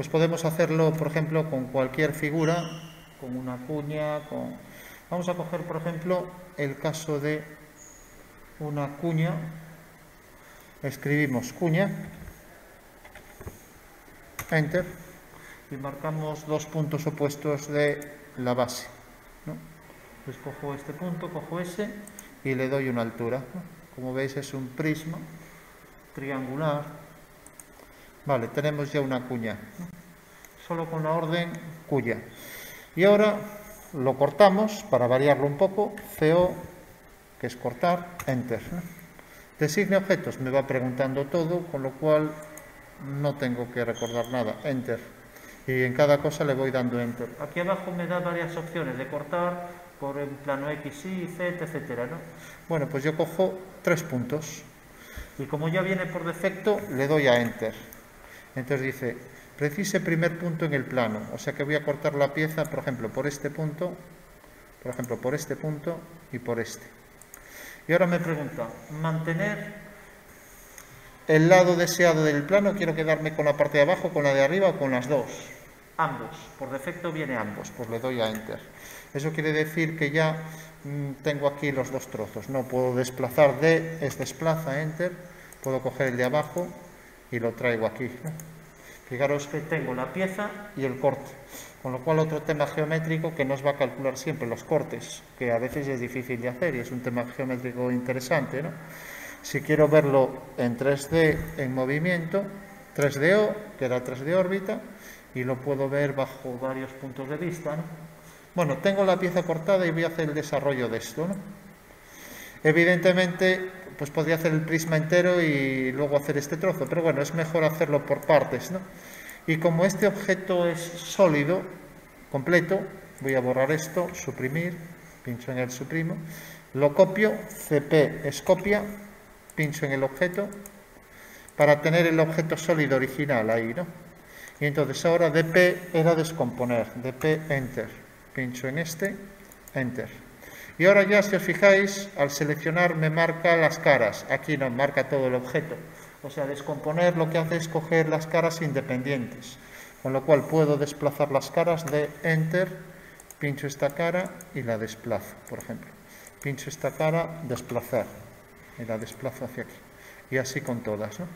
pues podemos hacerlo, por ejemplo, con cualquier figura, con una cuña, con... Vamos a coger, por ejemplo, el caso de una cuña. Escribimos cuña, enter, y marcamos dos puntos opuestos de la base. ¿no? Pues cojo este punto, cojo ese y le doy una altura. Como veis es un prisma triangular. Vale, tenemos ya una cuña. Solo con la orden cuya. Y ahora lo cortamos para variarlo un poco. CO, que es cortar, enter. Designe objetos, me va preguntando todo, con lo cual no tengo que recordar nada. Enter. Y en cada cosa le voy dando enter. Aquí abajo me da varias opciones de cortar por el plano X, Y, Z, etcétera, ¿no? Bueno, pues yo cojo tres puntos. Y como ya viene por defecto, le doy a enter. Entonces dice, precise primer punto en el plano. O sea que voy a cortar la pieza, por ejemplo, por este punto, por ejemplo, por este punto y por este. Y ahora me pregunta, mantener el lado deseado del plano, quiero quedarme con la parte de abajo, con la de arriba o con las dos. Ambos, por defecto viene ambos, pues le doy a enter. Eso quiere decir que ya mm, tengo aquí los dos trozos, no puedo desplazar de, es desplaza, enter, puedo coger el de abajo y lo traigo aquí. Fijaros que tengo la pieza y el corte, con lo cual otro tema geométrico que nos va a calcular siempre los cortes, que a veces es difícil de hacer y es un tema geométrico interesante. ¿no? Si quiero verlo en 3D en movimiento, 3DO, que era 3D órbita, y lo puedo ver bajo varios puntos de vista. ¿no? Bueno, tengo la pieza cortada y voy a hacer el desarrollo de esto. ¿no? Evidentemente, pues podría hacer el prisma entero y luego hacer este trozo, pero bueno, es mejor hacerlo por partes. ¿no? Y como este objeto es sólido, completo, voy a borrar esto, suprimir, pincho en el suprimo, lo copio, CP es copia, pincho en el objeto, para tener el objeto sólido original ahí, ¿no? Y entonces ahora DP era descomponer, DP Enter, pincho en este, Enter. Y ahora ya, si os fijáis, al seleccionar me marca las caras, aquí no, marca todo el objeto. O sea, descomponer lo que hace es coger las caras independientes, con lo cual puedo desplazar las caras de Enter, pincho esta cara y la desplazo, por ejemplo. Pincho esta cara, desplazar, y la desplazo hacia aquí. Y así con todas. ¿no?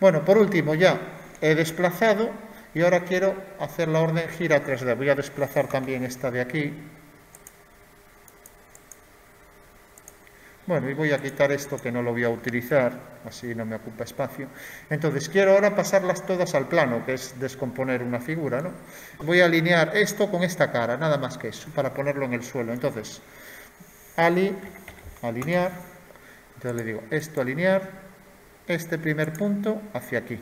Bueno, por último ya he desplazado y ahora quiero hacer la orden gira 3D. Voy a desplazar también esta de aquí. Bueno, y voy a quitar esto que no lo voy a utilizar, así no me ocupa espacio. Entonces, quiero ahora pasarlas todas al plano, que es descomponer una figura, ¿no? Voy a alinear esto con esta cara, nada más que eso, para ponerlo en el suelo. Entonces, ali, alinear, entonces le digo, esto alinear, este primer punto hacia aquí.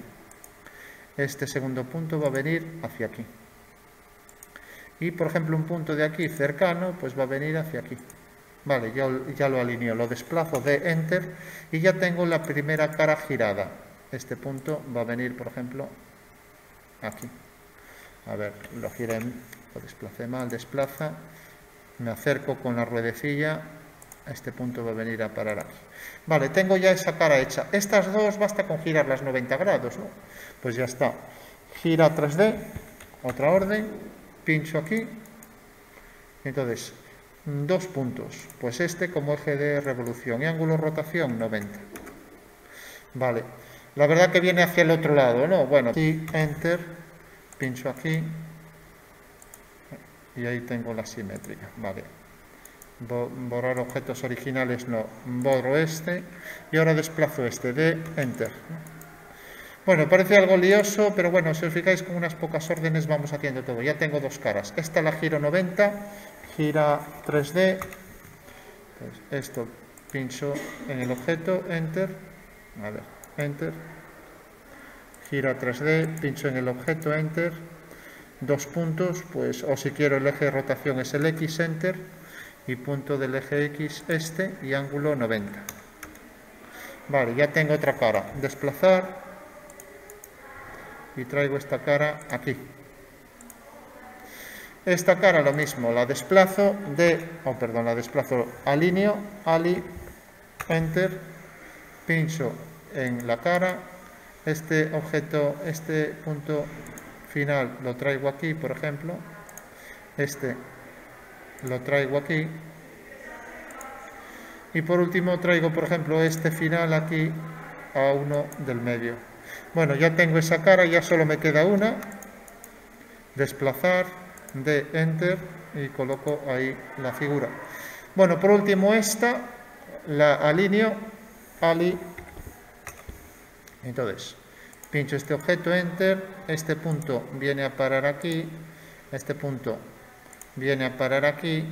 Este segundo punto va a venir hacia aquí. Y, por ejemplo, un punto de aquí cercano, pues va a venir hacia aquí. Vale, ya, ya lo alineo, lo desplazo de Enter y ya tengo la primera cara girada. Este punto va a venir, por ejemplo, aquí. A ver, lo giré, lo desplacé mal, desplaza, me acerco con la ruedecilla, este punto va a venir a parar aquí. Vale, tengo ya esa cara hecha. Estas dos basta con girar las 90 grados, ¿no? Pues ya está. Gira 3D, otra orden, pincho aquí. Entonces, dos puntos. Pues este como eje de revolución y ángulo rotación 90. Vale. La verdad que viene hacia el otro lado, ¿no? Bueno, aquí, enter, pincho aquí y ahí tengo la simétrica. Vale. Borrar objetos originales, no. Borro este y ahora desplazo este de enter. Bueno, parece algo lioso, pero bueno, si os fijáis con unas pocas órdenes vamos haciendo todo. Ya tengo dos caras. Esta la giro 90 gira 3D, pues esto pincho en el objeto, enter, a ver, enter, gira 3D, pincho en el objeto, enter, dos puntos, pues o si quiero el eje de rotación es el X, enter, y punto del eje X este y ángulo 90. Vale, ya tengo otra cara, desplazar. Y traigo esta cara aquí. Esta cara lo mismo, la desplazo de, oh perdón, la desplazo, alineo, ali, enter, pincho en la cara, este objeto, este punto final lo traigo aquí, por ejemplo, este lo traigo aquí, y por último traigo, por ejemplo, este final aquí a uno del medio. Bueno, ya tengo esa cara, ya solo me queda una, desplazar, de Enter y coloco ahí la figura. Bueno, por último esta, la alineo, ali, entonces pincho este objeto, Enter, este punto viene a parar aquí, este punto viene a parar aquí,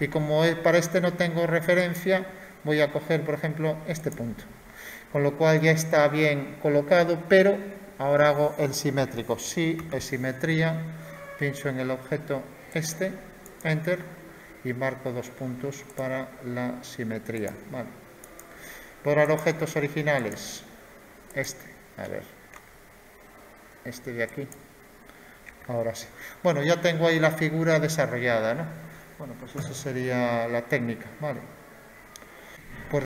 y como para este no tengo referencia, voy a coger, por ejemplo, este punto. Con lo cual ya está bien colocado, pero ahora hago el simétrico. Sí, es simetría, pincho en el objeto este, Enter, y marco dos puntos para la simetría. Vale. Por objetos originales, este, a ver, este de aquí. Ahora sí. Bueno, ya tengo ahí la figura desarrollada, ¿no? Bueno, pues esa sería la técnica, ¿vale?